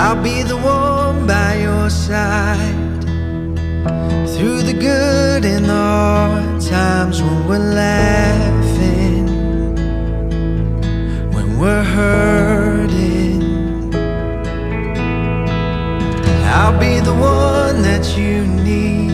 I'll be the one by your side. Through the good and the hard times when we're laughing When we're hurting. I'll be the one that you need.